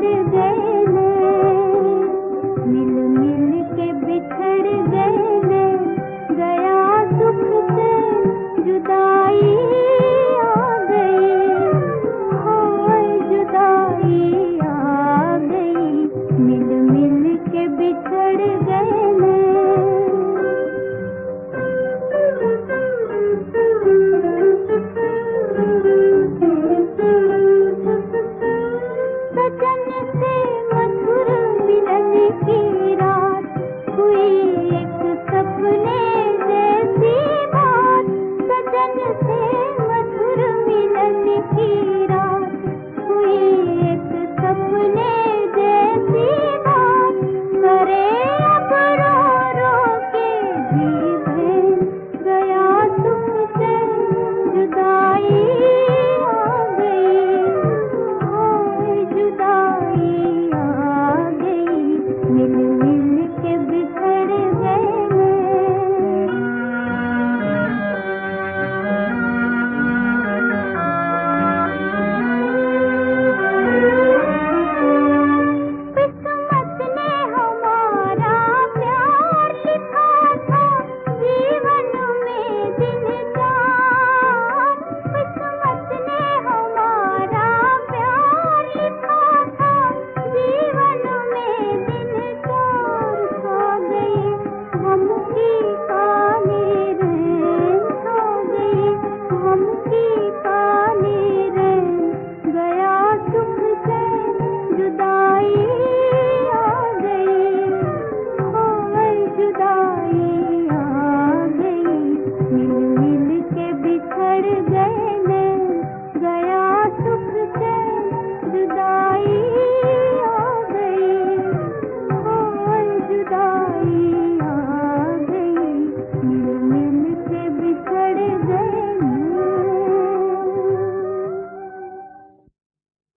बिगड़